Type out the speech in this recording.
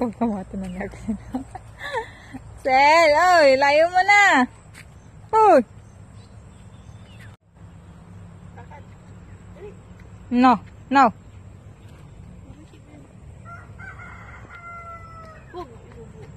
Pagkamato na niya kasi Sel, oy, layo mo na. Uy. No, no. Huwag mo isubo.